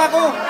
ako.